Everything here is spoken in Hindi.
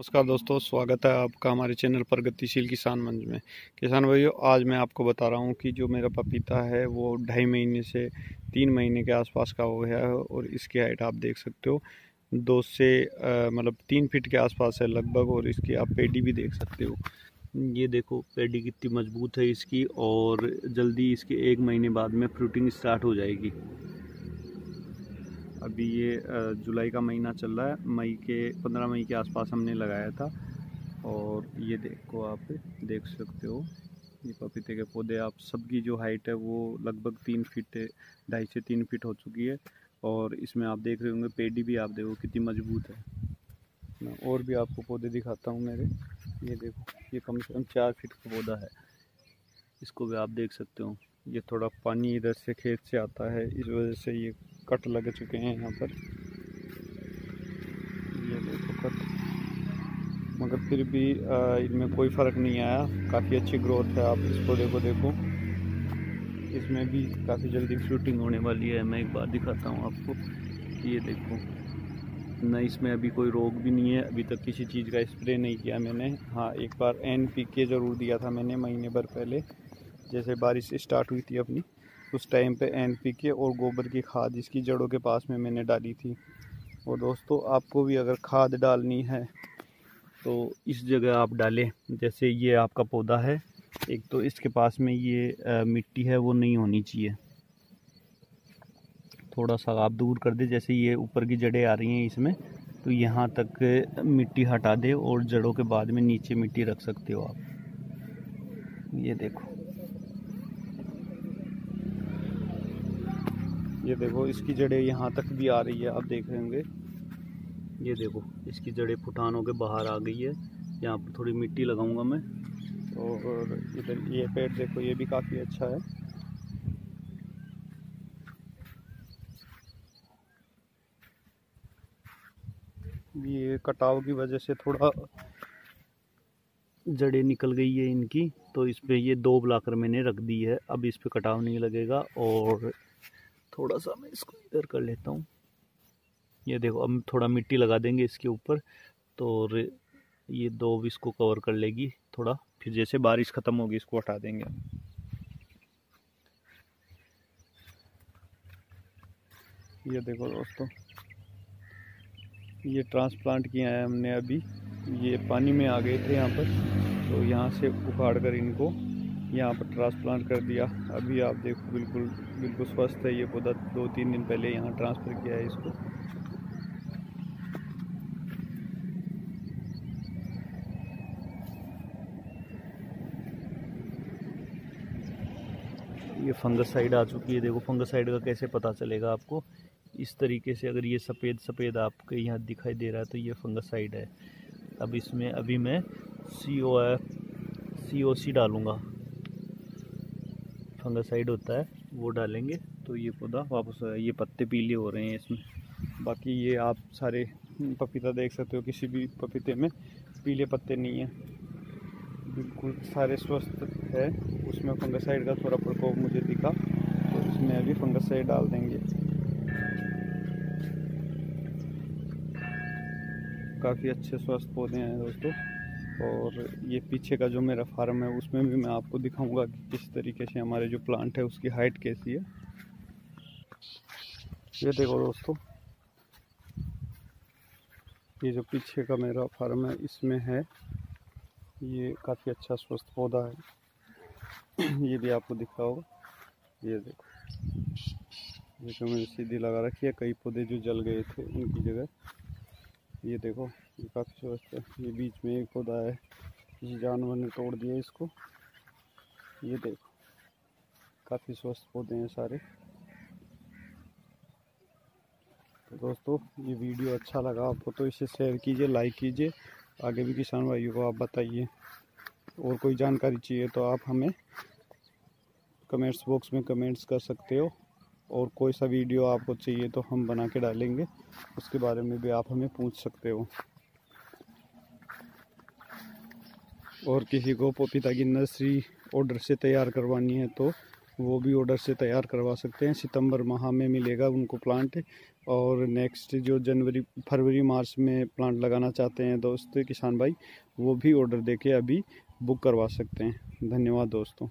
नमस्कार दोस्तों, स्वागत है आपका हमारे चैनल पर गतिशील किसान मंच में। किसान भाइयों, आज मैं आपको बता रहा हूँ कि जो मेरा पपीता है, वो ढाई महीने से तीन महीने के आसपास का हो गया है और इसकी हाइट आप देख सकते हो, दो से मतलब तीन फीट के आसपास है लगभग और इसकी आप पेडी भी देख सकते हो। ये देखो, पेडी कितनी मज़बूत है इसकी और जल्दी इसके एक महीने बाद में फ्रूटिंग स्टार्ट हो जाएगी। अभी ये जुलाई का महीना चल रहा है। मई के, पंद्रह मई के आसपास हमने लगाया था। और ये देखो आप, देख सकते हो, ये पपीते के पौधे। आप सबकी जो हाइट है वो लगभग तीन फीट ढाई से तीन फीट हो चुकी है। और इसमें आप देख रहे होंगे पेडी भी आप देखो, कितनी मज़बूत है। मैं और भी आपको पौधे दिखाता हूँ मेरे। ये देखो, ये कम से कम चार फीट का पौधा है। इसको भी आप देख सकते हो। ये थोड़ा पानी इधर से खेत से आता है, इस वजह से ये कट लग चुके हैं यहाँ पर। ये देखो कट। मगर फिर भी इनमें कोई फ़र्क नहीं आया। काफ़ी अच्छी ग्रोथ है, आप इस पौधे को देखो। इसमें भी काफ़ी जल्दी फ्रूटिंग होने वाली है। मैं एक बार दिखाता हूँ आपको। ये देखो, न इसमें अभी कोई रोग भी नहीं है। अभी तक किसी चीज़ का स्प्रे नहीं किया मैंने। हाँ एक बार एन पी के ज़रूर दिया था मैंने महीने भर पहले, जैसे बारिश स्टार्ट हुई थी अपनी। उस टाइम पे एन पी के और गोबर की खाद इसकी जड़ों के पास में मैंने डाली थी। और दोस्तों आपको भी अगर खाद डालनी है तो इस जगह आप डालें। जैसे ये आपका पौधा है एक तो इसके पास में ये आ, मिट्टी है वो नहीं होनी चाहिए। थोड़ा सा आप दूर कर दे जैसे ये ऊपर की जड़ें आ रही हैं इसमें तो यहाँ तक मिट्टी हटा दे और जड़ों के बाद में नीचे मिट्टी रख सकते हो आप। ये देखो। ये देखो, इसकी जड़ें यहाँ तक भी आ रही है, आप देख रहे होंगे। ये देखो, इसकी जड़ें फुटानों के बाहर आ गई है। यहाँ पर थोड़ी मिट्टी लगाऊँगा मैं। और इधर ये पेड़ देखो, ये भी काफ़ी अच्छा है। ये कटाव की वजह से थोड़ा जड़ें निकल गई है इनकी तो इस पर ये दो ब्लाकर मैंने रख दी है। अब इस पर कटाव नहीं लगेगा और थोड़ा सा मैं इसको इधर कर लेता हूँ। ये देखो, अब थोड़ा मिट्टी लगा देंगे इसके ऊपर तो ये दो इसको कवर कर लेगी थोड़ा। फिर जैसे बारिश ख़त्म होगी, इसको हटा देंगे। ये देखो दोस्तों, ये ट्रांसप्लांट किया है हमने अभी। ये पानी में आ गए थे यहाँ पर तो यहाँ से उखाड़ कर इनको यहाँ पर ट्रांसप्लांट कर दिया। अभी आप देखो बिल्कुल बिल्कुल स्वस्थ है, ये पौधा दो तीन दिन पहले यहाँ ट्रांसफ़र किया है इसको। ये फंगसाइड आ चुकी है, देखो फंगसाइड का कैसे पता चलेगा आपको? इस तरीके से अगर ये सफ़ेद सफ़ेद आपके यहाँ दिखाई दे रहा है तो ये फंगसाइड है। अब इसमें, अभी मैं सी ओ एफ़ सी ओ सी डालूँगा। फंगासाइड होता है। वो डालेंगे। तो ये पौधा वापस, ये पत्ते पीले हो रहे हैं इसमें। बाकी ये आप सारे पपीता देख सकते हो, किसी भी पपीते में पीले पत्ते नहीं हैं। बिल्कुल सारे स्वस्थ है। उसमें फंगासाइड का थोड़ा प्रकोप मुझे दिखा तो इसमें अभी फंगासाइड डाल देंगे। काफ़ी अच्छे स्वस्थ पौधे हैं दोस्तों। और ये पीछे का जो मेरा फार्म है, उसमें भी मैं आपको दिखाऊँगा कि किस तरीके से हमारे जो प्लांट है, उसकी हाइट कैसी है। ये देखो दोस्तों, ये जो पीछे का मेरा फार्म है, इसमें है, ये काफ़ी अच्छा स्वस्थ पौधा है। ये भी आपको दिखा होगा ये देखो, ये जो मैंने सीधी लगा रखी है, कई पौधे जो जल गए थे उनकी जगह। ये देखो ये काफ़ी स्वस्थ है ये बीच में एक पौधा है, किसी जानवर ने तोड़ दिया इसको। ये देखो, काफ़ी स्वस्थ पौधे हैं सारे। तो दोस्तों, ये वीडियो अच्छा लगा आपको तो इसे शेयर कीजिए लाइक कीजिए। आगे भी किसान भाइयों को आप बताइए। और कोई जानकारी चाहिए तो आप हमें कमेंट्स बॉक्स में कमेंट्स कर सकते हो। और कोई सा वीडियो आपको चाहिए तो हम बना के डालेंगे। उसके बारे में भी आप हमें पूछ सकते हो। और किसी को पपीता की नर्सरी ऑर्डर से तैयार करवानी है तो वो भी ऑर्डर से तैयार करवा सकते हैं। सितंबर माह में मिलेगा उनको प्लांट और नेक्स्ट जो जनवरी, फरवरी, मार्च में प्लांट लगाना चाहते हैं दोस्त किसान भाई, वो भी ऑर्डर देके अभी बुक करवा सकते हैं। धन्यवाद दोस्तों।